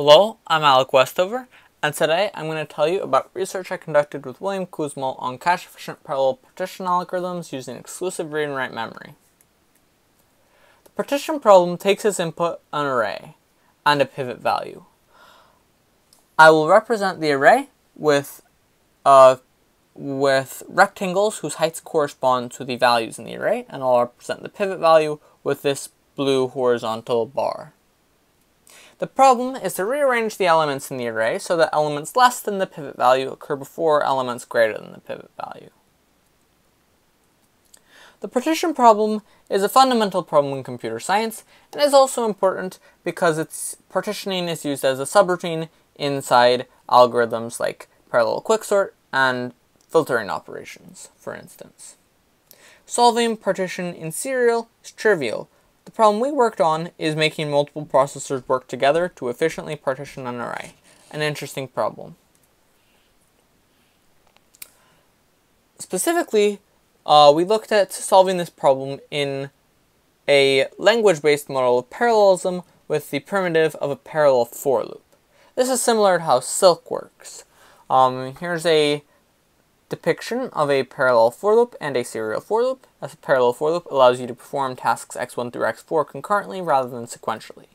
Hello, I'm Alek Westover, and today I'm going to tell you about research I conducted with William Kuszmaul on cache-efficient parallel partition algorithms using exclusive read and write memory. The partition problem takes as input an array and a pivot value. I will represent the array with uh, with rectangles whose heights correspond to the values in the array, and I'll represent the pivot value with this blue horizontal bar. The problem is to rearrange the elements in the array so that elements less than the pivot value occur before elements greater than the pivot value. The partition problem is a fundamental problem in computer science and is also important because its partitioning is used as a subroutine inside algorithms like parallel quicksort and filtering operations, for instance. Solving partition in serial is trivial the problem we worked on is making multiple processors work together to efficiently partition an array. An interesting problem. Specifically, uh, we looked at solving this problem in a language-based model of parallelism with the primitive of a parallel for loop. This is similar to how Cilk works. Um, here's a depiction of a parallel for loop and a serial for loop. as A parallel for loop allows you to perform tasks x1 through x4 concurrently rather than sequentially.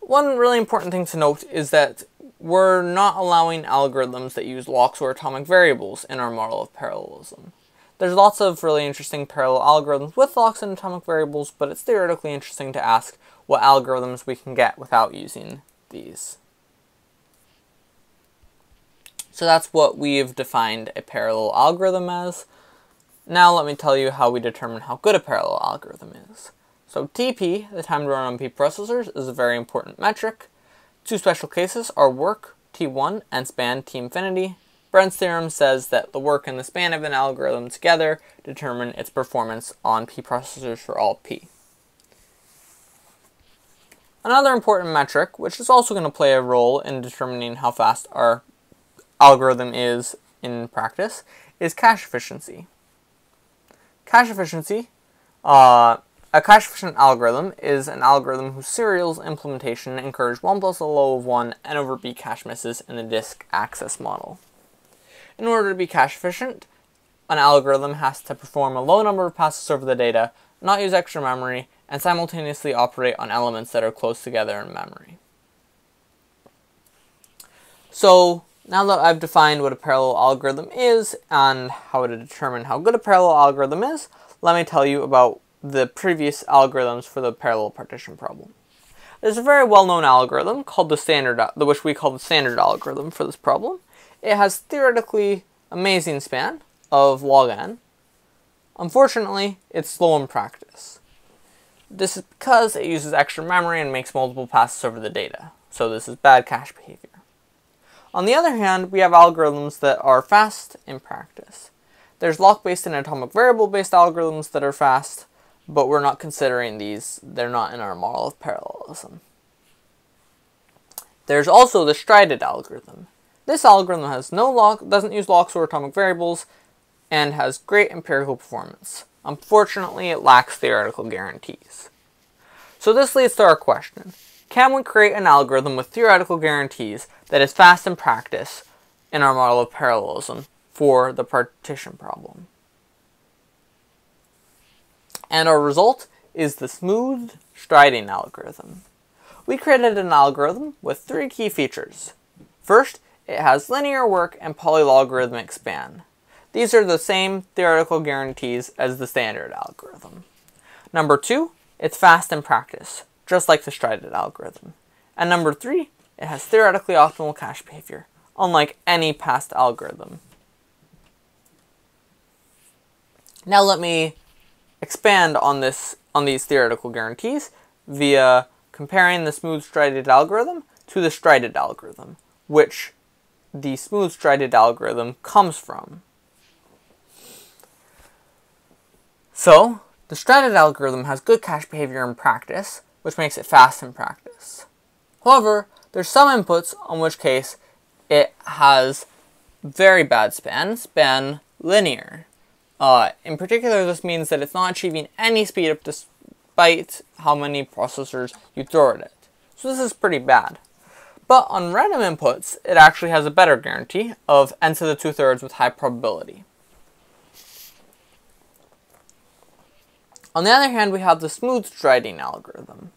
One really important thing to note is that we're not allowing algorithms that use locks or atomic variables in our model of parallelism. There's lots of really interesting parallel algorithms with locks and atomic variables, but it's theoretically interesting to ask what algorithms we can get without using these. So that's what we've defined a parallel algorithm as. Now let me tell you how we determine how good a parallel algorithm is. So TP, the time to run on P processors, is a very important metric. Two special cases are work, T1, and span, T infinity. Brent's theorem says that the work and the span of an algorithm together determine its performance on P processors for all P. Another important metric, which is also going to play a role in determining how fast our algorithm is in practice is cache efficiency. Cache efficiency, uh, a cache efficient algorithm is an algorithm whose serials implementation incurs 1 plus a low of 1 n over b cache misses in the disk access model. In order to be cache efficient, an algorithm has to perform a low number of passes over the data, not use extra memory, and simultaneously operate on elements that are close together in memory. So, now that I've defined what a parallel algorithm is and how to determine how good a parallel algorithm is, let me tell you about the previous algorithms for the parallel partition problem. There's a very well-known algorithm called the standard, uh, which we call the standard algorithm for this problem. It has theoretically amazing span of log n. Unfortunately, it's slow in practice. This is because it uses extra memory and makes multiple passes over the data. So this is bad cache behavior. On the other hand, we have algorithms that are fast in practice. There's lock-based and atomic variable-based algorithms that are fast, but we're not considering these. They're not in our model of parallelism. There's also the strided algorithm. This algorithm has no lock, doesn't use locks or atomic variables, and has great empirical performance. Unfortunately, it lacks theoretical guarantees. So this leads to our question. Can we create an algorithm with theoretical guarantees that is fast in practice in our model of parallelism for the partition problem? And our result is the smooth striding algorithm. We created an algorithm with three key features. First, it has linear work and polylogarithmic span. These are the same theoretical guarantees as the standard algorithm. Number two, it's fast in practice just like the strided algorithm. And number three, it has theoretically optimal cache behavior, unlike any past algorithm. Now let me expand on this on these theoretical guarantees via comparing the smooth strided algorithm to the strided algorithm, which the smooth strided algorithm comes from. So, the strided algorithm has good cache behavior in practice, which makes it fast in practice. However, there's some inputs on which case it has very bad span, span linear. Uh, in particular, this means that it's not achieving any speed up despite how many processors you throw at it. So this is pretty bad. But on random inputs, it actually has a better guarantee of n to the 2 thirds with high probability. On the other hand, we have the smooth striding algorithm.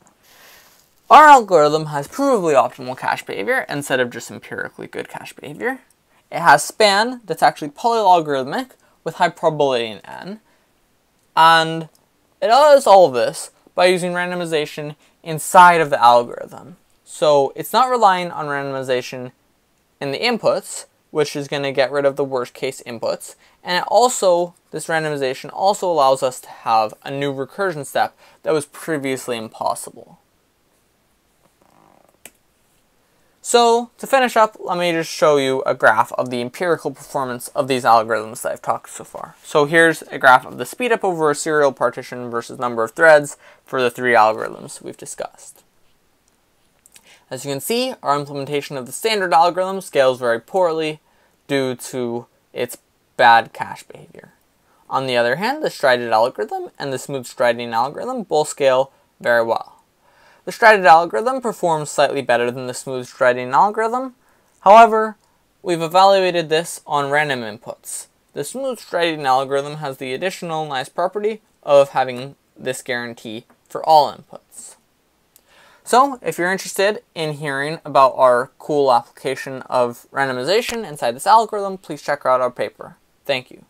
Our algorithm has provably optimal cache behavior instead of just empirically good cache behavior. It has span that's actually polylogarithmic with high probability in n. And it does all this by using randomization inside of the algorithm. So it's not relying on randomization in the inputs, which is going to get rid of the worst case inputs. And also, this randomization also allows us to have a new recursion step that was previously impossible. So to finish up, let me just show you a graph of the empirical performance of these algorithms that I've talked so far. So here's a graph of the speedup over a serial partition versus number of threads for the three algorithms we've discussed. As you can see, our implementation of the standard algorithm scales very poorly due to its bad cache behavior. On the other hand, the strided algorithm and the smooth striding algorithm both scale very well. The strided algorithm performs slightly better than the smooth striding algorithm. However, we've evaluated this on random inputs. The smooth striding algorithm has the additional nice property of having this guarantee for all inputs. So, if you're interested in hearing about our cool application of randomization inside this algorithm, please check out our paper. Thank you.